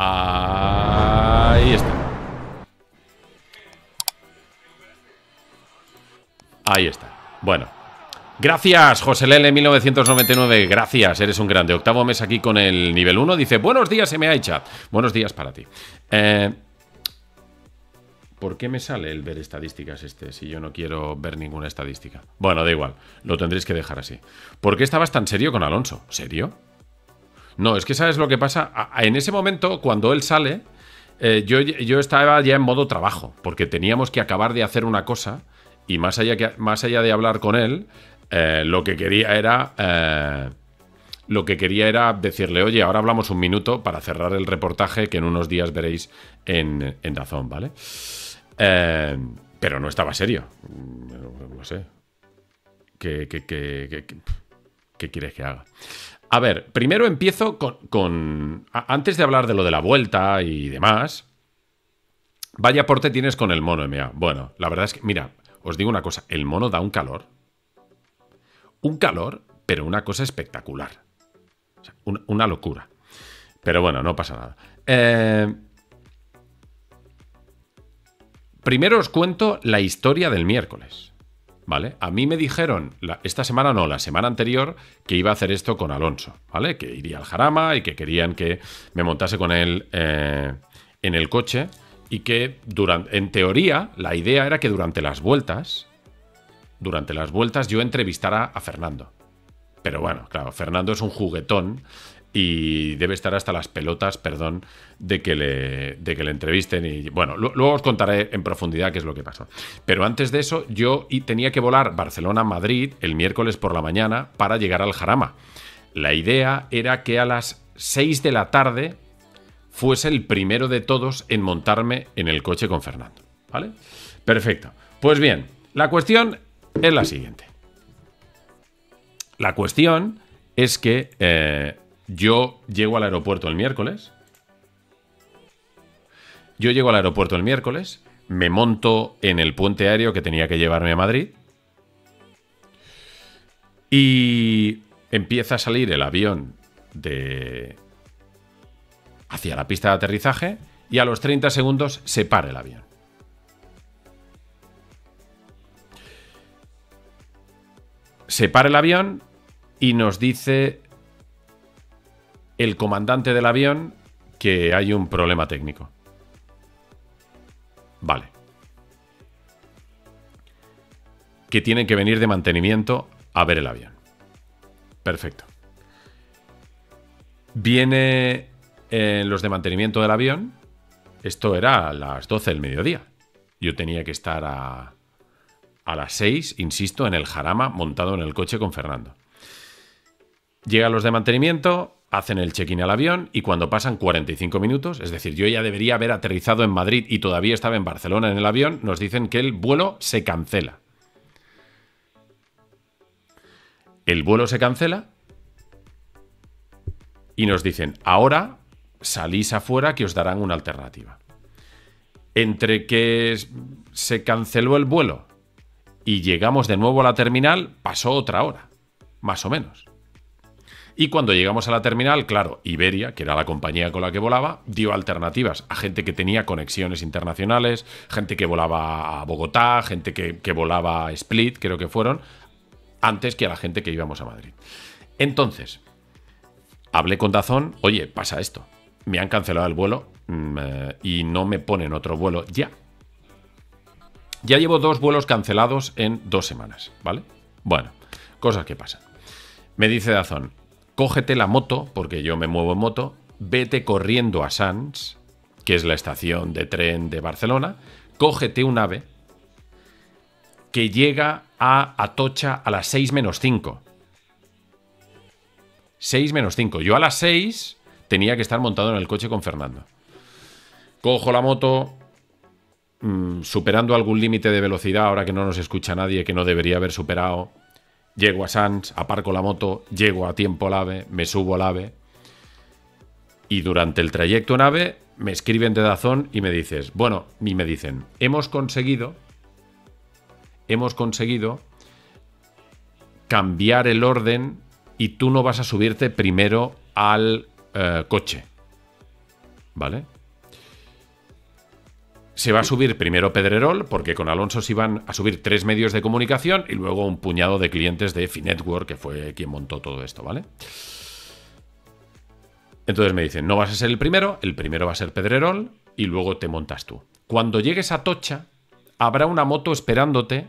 Ahí está. Ahí está. Bueno. Gracias, José Lele 1999. Gracias, eres un grande. Octavo mes aquí con el nivel 1. Dice, buenos días, MI Chat. Buenos días para ti. Eh, ¿Por qué me sale el ver estadísticas este si yo no quiero ver ninguna estadística? Bueno, da igual, lo tendréis que dejar así. ¿Por qué estabas tan serio con Alonso? ¿Serio? No, es que sabes lo que pasa. En ese momento, cuando él sale, eh, yo, yo, estaba ya en modo trabajo, porque teníamos que acabar de hacer una cosa y más allá, que, más allá de hablar con él, eh, lo que quería era... Eh, lo que quería era decirle, oye, ahora hablamos un minuto para cerrar el reportaje que en unos días veréis en, en Dazón, ¿vale? pero no estaba serio. No, sé. ¿Qué, qué, qué, qué quieres que haga? A ver, primero empiezo con, Antes de hablar de lo de la vuelta y demás. Vaya porte tienes con el mono, MA. Bueno, la verdad es que, mira, os digo una cosa: el mono da un calor. Un calor, pero una cosa espectacular. una, locura. Pero bueno, no pasa nada. Eh, primero os cuento la historia del miércoles. ¿Vale? A mí me dijeron, esta semana no, la semana anterior, que iba a hacer esto con Alonso, ¿vale? Que iría al Jarama y que querían que me montase con él eh, en el coche y que durante, en teoría, la idea era que durante las vueltas, durante las vueltas yo entrevistara a Fernando. Pero bueno, claro, Fernando es un juguetón y debe estar hasta las pelotas, perdón, de que le, de que le entrevisten. Y bueno, luego os contaré en profundidad qué es lo que pasó. Pero antes de eso, yo tenía que volar Barcelona-Madrid el miércoles por la mañana para llegar al Jarama. La idea era que a las 6 de la tarde fuese el primero de todos en montarme en el coche con Fernando. ¿Vale? Perfecto. Pues bien, la cuestión es la siguiente. La cuestión es que eh, yo llego al aeropuerto el miércoles. Yo llego al aeropuerto el miércoles, me monto en el puente aéreo que tenía que llevarme a Madrid. Y empieza a salir el avión de hacia la pista de aterrizaje y a los 30 segundos se para el avión. Se para el avión y nos dice el comandante del avión que hay un problema técnico. Vale. Que tienen que venir de mantenimiento a ver el avión. Perfecto. Viene eh, los de mantenimiento del avión. Esto era a las 12 del mediodía. Yo tenía que estar a, a las 6, insisto, en el Jarama montado en el coche con Fernando. Llegan los de mantenimiento, hacen el check-in al avión y cuando pasan 45 minutos, es decir, yo ya debería haber aterrizado en Madrid y todavía estaba en Barcelona en el avión, nos dicen que el vuelo se cancela. El vuelo se cancela y nos dicen, ahora salís afuera que os darán una alternativa. Entre que se canceló el vuelo y llegamos de nuevo a la terminal, pasó otra hora, más o menos. Y cuando llegamos a la terminal, claro, Iberia, que era la compañía con la que volaba, dio alternativas a gente que tenía conexiones internacionales, gente que volaba a Bogotá, gente que, volaba a Split, creo que fueron, antes que a la gente que íbamos a Madrid. Entonces, hablé con Dazón, oye, pasa esto, me han cancelado el vuelo mm, eh, y no me ponen otro vuelo ya. Ya llevo dos vuelos cancelados en dos semanas, ¿vale? Bueno, cosas que pasan. Me dice Dazón, cógete la moto, porque yo me muevo en moto, vete corriendo a Sants, que es la estación de tren de Barcelona, cógete un ave que llega a Atocha a las 6 menos 5. 6 menos 5. Yo a las 6 tenía que estar montado en el coche con Fernando. Cojo la moto, mm, superando algún límite de velocidad, ahora que no nos escucha nadie, que no debería haber superado. Llego a Sans, aparco la moto, llego a tiempo al AVE, me subo al AVE. Y durante el trayecto en AVE me escriben de Dazón y me dices, bueno, y me dicen, hemos conseguido, hemos conseguido cambiar el orden y tú no vas a subirte primero al eh, coche. ¿vale? Se va a subir primero Pedrerol, porque con Alonso se iban a subir tres medios de comunicación y luego un puñado de clientes de Finetwork, que fue quien montó todo esto, ¿vale? Entonces me dicen, no vas a ser el primero, el primero va a ser Pedrerol y luego te montas tú. Cuando llegues a Tocha, habrá una moto esperándote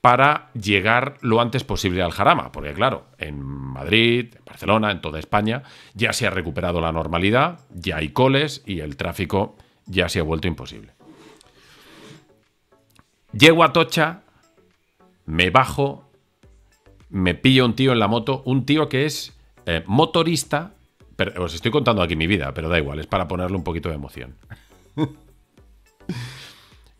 para llegar lo antes posible al Jarama, porque claro, en Madrid, en Barcelona, en toda España, ya se ha recuperado la normalidad, ya hay coles y el tráfico ya se ha vuelto imposible. Llego a Tocha, me bajo, me pillo un tío en la moto, un tío que es eh, motorista. os estoy contando aquí mi vida, pero da igual, es para ponerle un poquito de emoción.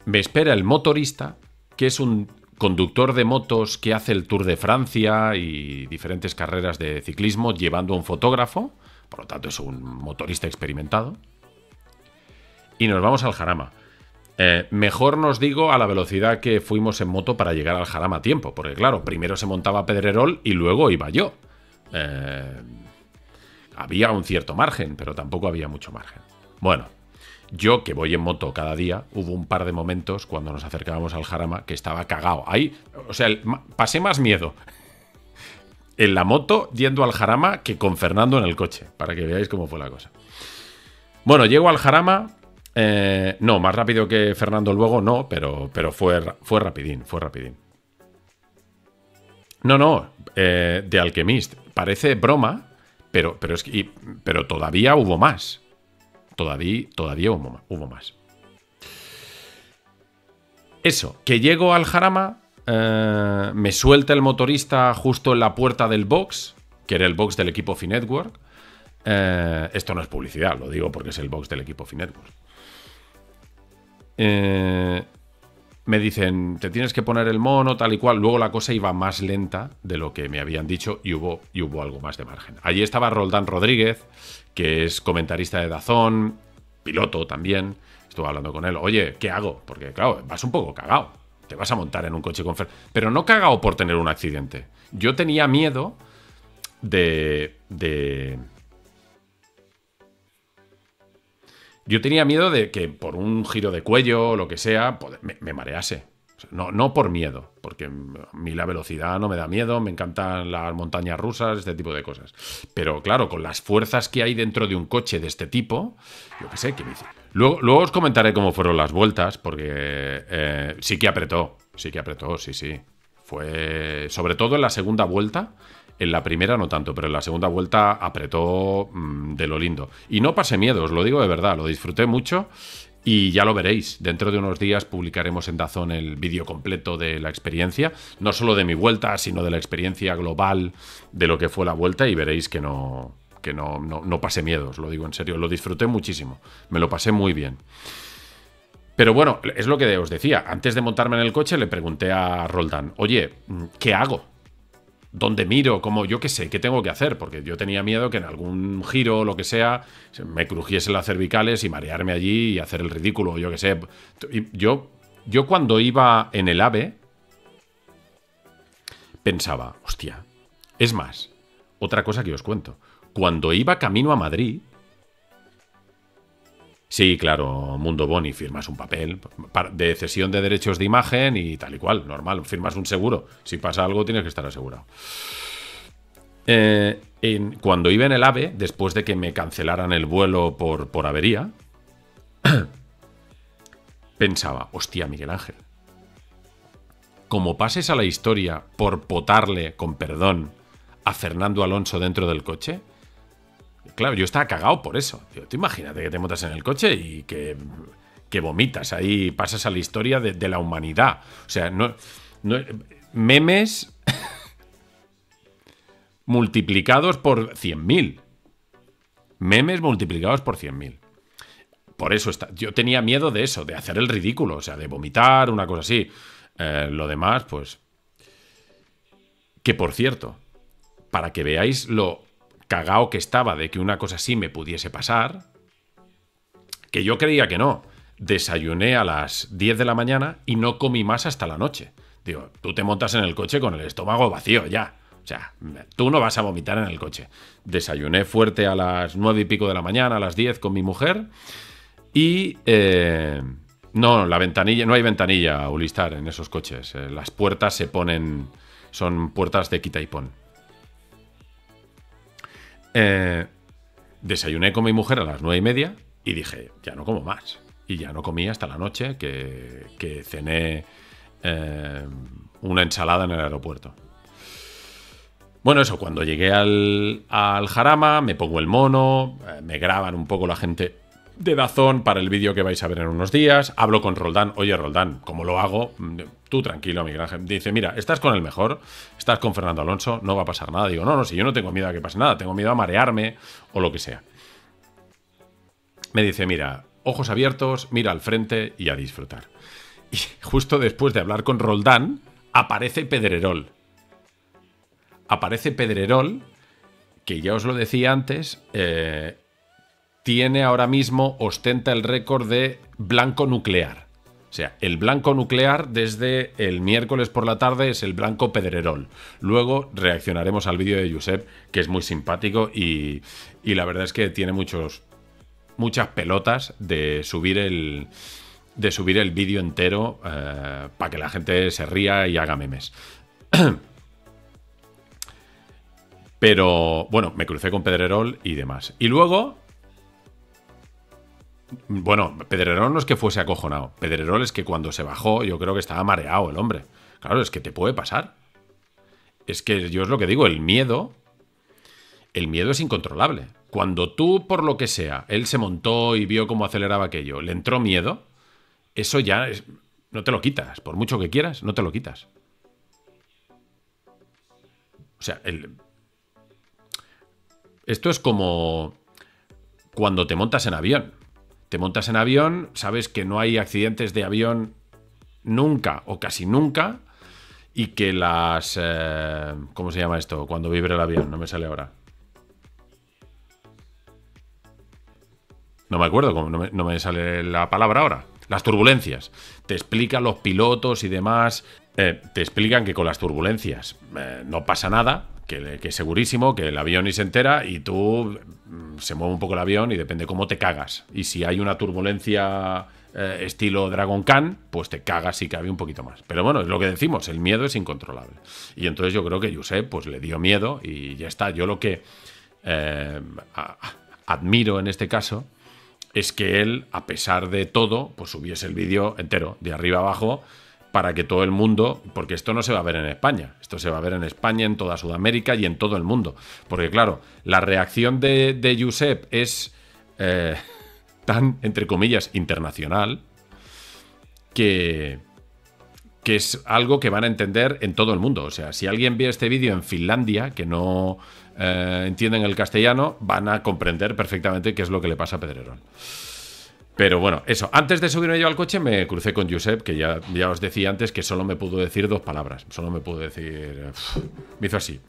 me espera el motorista, que es un conductor de motos que hace el Tour de Francia y diferentes carreras de ciclismo llevando a un fotógrafo, por lo tanto es un motorista experimentado. Y nos vamos al Jarama. Eh, mejor nos digo a la velocidad que fuimos en moto para llegar al Jarama a tiempo, porque claro, primero se montaba Pedrerol y luego iba yo. Eh, había un cierto margen, pero tampoco había mucho margen. Bueno, yo que voy en moto cada día, hubo un par de momentos cuando nos acercábamos al Jarama que estaba cagado. Ahí, o sea, pasé más miedo en la moto yendo al Jarama que con Fernando en el coche, para que veáis cómo fue la cosa. Bueno, llego al Jarama, eh, no, más rápido que Fernando luego no, pero, pero fue, fue rapidín, fue rapidín. No, no, eh, de Alchemist. Parece broma, pero, pero, es que, pero todavía hubo más. Todavía, todavía hubo, más. Eso, que llego al Jarama, eh, me suelta el motorista justo en la puerta del box, que era el box del equipo Finetwork. esto no es publicidad, lo digo porque es el box del equipo Finetwork. Eh, me dicen, te tienes que poner el mono, tal y cual. Luego la cosa iba más lenta de lo que me habían dicho y hubo, hubo algo más de margen. Allí estaba Roldán Rodríguez, que es comentarista de Dazón, piloto también. Estuve hablando con él. Oye, ¿qué hago? Porque, claro, vas un poco cagado. Te vas a montar en un coche con... Pero no cagado por tener un accidente. Yo tenía miedo de... de Yo tenía miedo de que por un giro de cuello o lo que sea, me, marease. no, no por miedo, porque a mí la velocidad no me da miedo, me encantan las montañas rusas, este tipo de cosas. Pero claro, con las fuerzas que hay dentro de un coche de este tipo, yo qué sé, ¿qué me dice? Luego, luego, os comentaré cómo fueron las vueltas, porque eh, sí que apretó, sí que apretó, sí, sí. Fue sobre todo en la segunda vuelta, en la primera no tanto, pero en la segunda vuelta apretó mm, de lo lindo. Y no pasé miedo, os lo digo de verdad, lo disfruté mucho y ya lo veréis. Dentro de unos días publicaremos en Dazón el vídeo completo de la experiencia, no solo de mi vuelta, sino de la experiencia global de lo que fue la vuelta y veréis que no, que no, no, no pasé miedo, os lo digo en serio, lo disfruté muchísimo, me lo pasé muy bien. Pero bueno, es lo que os decía. Antes de montarme en el coche le pregunté a Roldán, oye, ¿qué hago? Dónde miro, cómo, yo qué sé, qué tengo que hacer, porque yo tenía miedo que en algún giro o lo que sea me crujiesen las cervicales y marearme allí y hacer el ridículo, yo qué sé. Yo, yo cuando iba en el AVE pensaba, hostia, es más, otra cosa que os cuento, cuando iba camino a Madrid, Sí, claro, Mundo Boni, firmas un papel de cesión de derechos de imagen y tal y cual, normal, firmas un seguro. Si pasa algo tienes que estar asegurado. Eh, cuando iba en el AVE, después de que me cancelaran el vuelo por, por avería, pensaba, hostia, Miguel Ángel, como pases a la historia por potarle, con perdón, a Fernando Alonso dentro del coche, Claro, yo estaba cagado por eso. tú imagínate que te montas en el coche y que, que vomitas ahí, pasas a la historia de, la humanidad. O sea, no, memes multiplicados por 100.000. Memes multiplicados por 100.000. Por eso está, yo tenía miedo de eso, de hacer el ridículo, o sea, de vomitar, una cosa así. Eh, lo demás, pues... Que por cierto, para que veáis lo cagao que estaba de que una cosa así me pudiese pasar, que yo creía que no. Desayuné a las 10 de la mañana y no comí más hasta la noche. Digo, tú te montas en el coche con el estómago vacío ya. O sea, tú no vas a vomitar en el coche. Desayuné fuerte a las 9 y pico de la mañana, a las 10 con mi mujer. Y... eh, no, la ventanilla, no hay ventanilla Ulistar en esos coches. Eh, las puertas se ponen, son puertas de quita y pon. Eh, desayuné con mi mujer a las nueve y media y dije, ya no como más. Y ya no comí hasta la noche que, que cené eh, una ensalada en el aeropuerto. Bueno, eso, cuando llegué al, Jarama, me pongo el mono, eh, me graban un poco la gente de Dazón para el vídeo que vais a ver en unos días. Hablo con Roldán. Oye, Roldán, ¿cómo lo hago? Mm, Tú tranquilo, Miguel Ángel. Dice, mira, estás con el mejor, estás con Fernando Alonso, no va a pasar nada. Digo, no, no, si yo no tengo miedo a que pase nada, tengo miedo a marearme o lo que sea. Me dice, mira, ojos abiertos, mira al frente y a disfrutar. Y justo después de hablar con Roldán, aparece Pedrerol. Aparece Pedrerol, que ya os lo decía antes, eh, tiene ahora mismo, ostenta el récord de blanco nuclear. O sea, el blanco nuclear desde el miércoles por la tarde es el blanco pedrerol. Luego reaccionaremos al vídeo de Josep, que es muy simpático y, y la verdad es que tiene muchos, muchas pelotas de subir el, de subir el vídeo entero eh, para que la gente se ría y haga memes. Pero bueno, me crucé con Pedrerol y demás. Y luego bueno, Pedrerol no es que fuese acojonado. Pedrerol es que cuando se bajó, yo creo que estaba mareado el hombre. Claro, es que te puede pasar. Es que yo es lo que digo, el miedo. El miedo es incontrolable. Cuando tú, por lo que sea, él se montó y vio cómo aceleraba aquello, le entró miedo, eso ya es, no te lo quitas. Por mucho que quieras, no te lo quitas. O sea, el, esto es como cuando te montas en avión te montas en avión, sabes que no hay accidentes de avión nunca o casi nunca y que las... Eh, ¿Cómo se llama esto? Cuando vibre el avión, no me sale ahora. No me acuerdo, no me, no me sale la palabra ahora. Las turbulencias. Te explican los pilotos y demás. eh, te explican que con las turbulencias eh, no pasa nada, que, que es segurísimo, que el avión ni se entera y tú mm, se mueve un poco el avión y depende cómo te cagas. Y si hay una turbulencia eh, estilo Dragon Khan, pues te cagas y cabe un poquito más. Pero bueno, es lo que decimos, el miedo es incontrolable. Y entonces yo creo que Josep pues le dio miedo y ya está. Yo lo que eh, admiro en este caso es que él, a pesar de todo, pues subiese el vídeo entero, de arriba abajo, para que todo el mundo, porque esto no se va a ver en España, esto se va a ver en España, en toda Sudamérica y en todo el mundo. Porque claro, la reacción de, de Josep es eh, tan, entre comillas, internacional, que, que es algo que van a entender en todo el mundo. O sea, si alguien ve este vídeo en Finlandia, que no eh, entienden el castellano, van a comprender perfectamente qué es lo que le pasa a Pedrerol. Pero bueno, eso. Antes de subirme yo al coche me crucé con Josep, que ya, ya os decía antes que solo me pudo decir dos palabras. Solo me pudo decir... Me hizo así.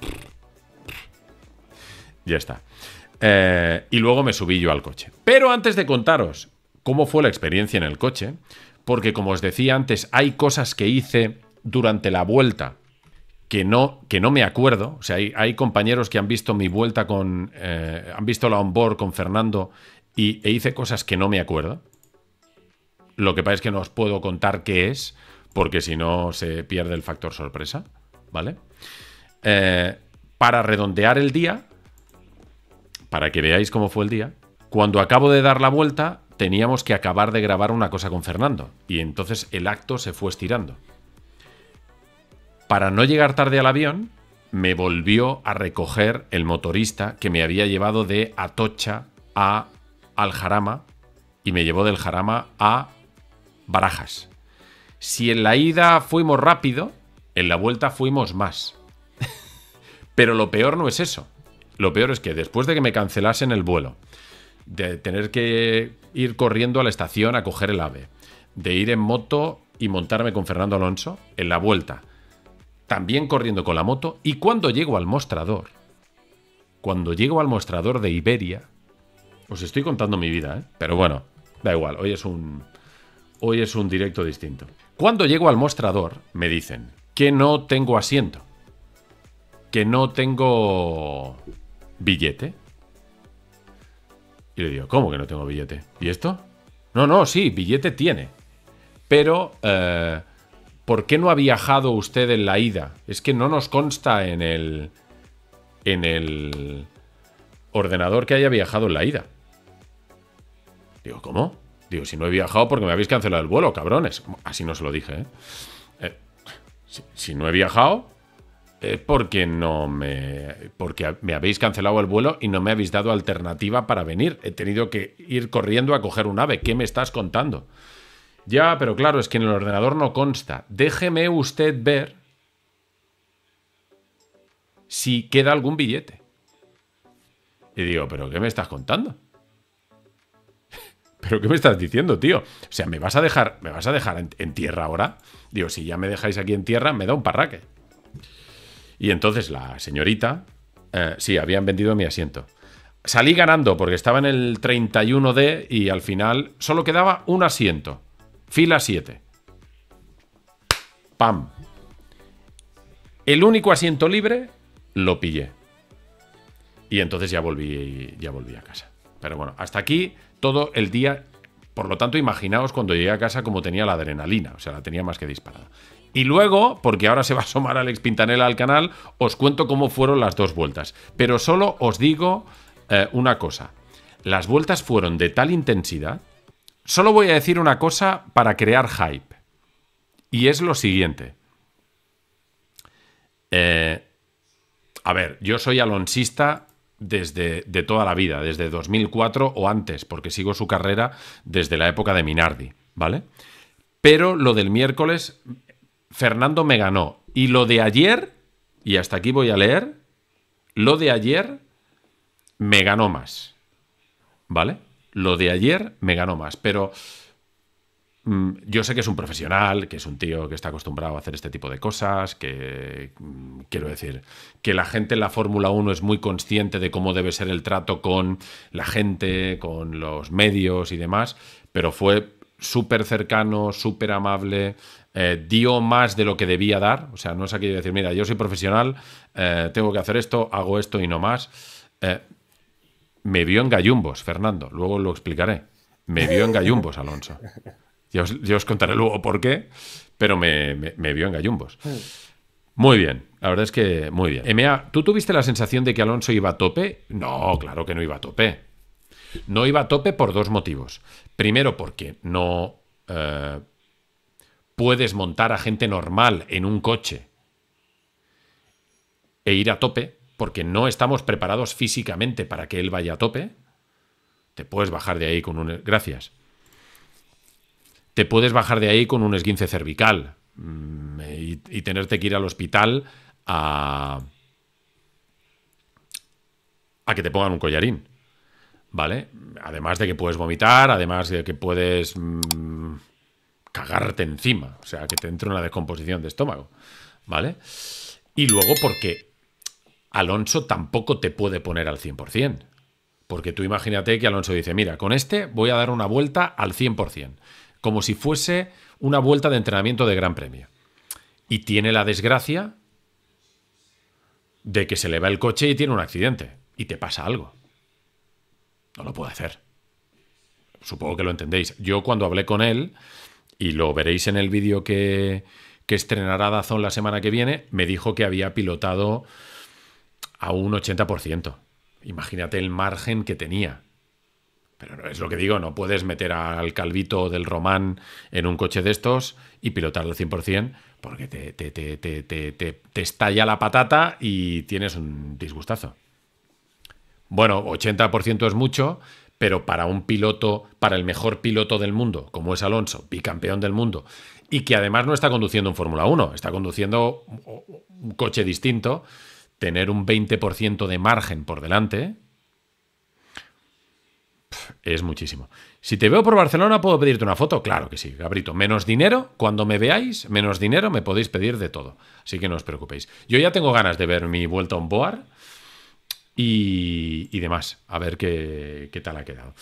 Ya está. Eh, y luego me subí yo al coche. Pero antes de contaros cómo fue la experiencia en el coche, porque como os decía antes, hay cosas que hice durante la vuelta que no, que no me acuerdo. O sea, hay, hay compañeros que han visto mi vuelta con. eh, han visto la onboard con Fernando y e hice cosas que no me acuerdo. Lo que pasa es que no os puedo contar qué es, porque si no se pierde el factor sorpresa. ¿Vale? Eh, para redondear el día, para que veáis cómo fue el día, cuando acabo de dar la vuelta, teníamos que acabar de grabar una cosa con Fernando. Y entonces el acto se fue estirando. Para no llegar tarde al avión, me volvió a recoger el motorista que me había llevado de Atocha a al Jarama y me llevó del Jarama a Barajas. Si en la ida fuimos rápido, en la vuelta fuimos más. Pero lo peor no es eso. Lo peor es que después de que me cancelasen el vuelo, de tener que ir corriendo a la estación a coger el ave, de ir en moto y montarme con Fernando Alonso en la vuelta, también corriendo con la moto, y cuando llego al mostrador, cuando llego al mostrador de Iberia, os estoy contando mi vida, ¿eh? pero bueno, da igual, hoy es un, hoy es un directo distinto. Cuando llego al mostrador, me dicen que no tengo asiento, que no tengo billete. Y le digo, ¿cómo que no tengo billete? ¿Y esto? No, no, sí, billete tiene. Pero, eh, ¿por qué no ha viajado usted en la ida? Es que no nos consta en el. en el ordenador que haya viajado en la ida. Digo, ¿cómo? Digo, si no he viajado porque me habéis cancelado el vuelo, cabrones. Así no se lo dije, ¿eh? eh si, no he viajado, es porque no me. porque me habéis cancelado el vuelo y no me habéis dado alternativa para venir. He tenido que ir corriendo a coger un ave. ¿Qué me estás contando? Ya, pero claro, es que en el ordenador no consta. Déjeme usted ver si queda algún billete. Y digo, ¿pero qué me estás contando? ¿Pero qué me estás diciendo, tío? O sea, ¿me vas a dejar, me vas a dejar en, tierra ahora? Digo, si ya me dejáis aquí en tierra, me da un parraque. Y entonces la señorita, eh, sí, habían vendido mi asiento. Salí ganando porque estaba en el 31D y al final solo quedaba un asiento. Fila 7. ¡Pam! El único asiento libre lo pillé. Y entonces ya volví, ya volví a casa. Pero bueno, hasta aquí todo el día. Por lo tanto, imaginaos cuando llegué a casa como tenía la adrenalina, o sea, la tenía más que disparada. Y luego, porque ahora se va a asomar Alex Pintanela al canal, os cuento cómo fueron las dos vueltas. Pero solo os digo eh, una cosa. Las vueltas fueron de tal intensidad. Solo voy a decir una cosa para crear hype. Y es lo siguiente. Eh, a ver, yo soy alonsista desde de toda la vida, desde 2004 o antes, porque sigo su carrera desde la época de Minardi, ¿vale? Pero lo del miércoles, Fernando me ganó. Y lo de ayer, y hasta aquí voy a leer, lo de ayer me ganó más, ¿vale? Lo de ayer me ganó más, pero yo sé que es un profesional, que es un tío que está acostumbrado a hacer este tipo de cosas, que mm, quiero decir, que la gente en la Fórmula 1 es muy consciente de cómo debe ser el trato con la gente, con los medios y demás, pero fue súper cercano, súper amable, eh, dio más de lo que debía dar, o sea, no es aquí decir, mira, yo soy profesional, eh, tengo que hacer esto, hago esto y no más. Eh, me vio en gallumbos, Fernando, luego lo explicaré. Me vio en gallumbos, Alonso. Ya os, contaré luego por qué, pero me, vio en gallumbos. Muy bien, la verdad es que muy bien. Emea, ¿tú tuviste la sensación de que Alonso iba a tope? No, claro que no iba a tope. No iba a tope por dos motivos. Primero, porque no eh, puedes montar a gente normal en un coche e ir a tope, porque no estamos preparados físicamente para que él vaya a tope. Te puedes bajar de ahí con un... Gracias te puedes bajar de ahí con un esguince cervical mm, y, tenerte que ir al hospital a, a que te pongan un collarín. ¿Vale? Además de que puedes vomitar, además de que puedes mm, cagarte encima, o sea, que te entre una descomposición de estómago. ¿Vale? Y luego porque Alonso tampoco te puede poner al 100%. Porque tú imagínate que Alonso dice, mira, con este voy a dar una vuelta al 100% como si fuese una vuelta de entrenamiento de Gran Premio. Y tiene la desgracia de que se le va el coche y tiene un accidente y te pasa algo. No lo puede hacer. Supongo que lo entendéis. Yo cuando hablé con él, y lo veréis en el vídeo que, que estrenará Dazón la semana que viene, me dijo que había pilotado a un 80%. Imagínate el margen que tenía. Pero es lo que digo, no puedes meter al calvito del Román en un coche de estos y pilotarlo al 100% porque te, te, te, estalla la patata y tienes un disgustazo. Bueno, 80% es mucho, pero para un piloto, para el mejor piloto del mundo, como es Alonso, bicampeón del mundo, y que además no está conduciendo un Fórmula 1, está conduciendo un coche distinto, tener un 20% de margen por delante, es muchísimo. Si te veo por Barcelona, ¿puedo pedirte una foto? Claro que sí, Gabrito. Menos dinero, cuando me veáis, menos dinero me podéis pedir de todo. Así que no os preocupéis. Yo ya tengo ganas de ver mi vuelta on board y, y demás. A ver qué, qué tal ha quedado.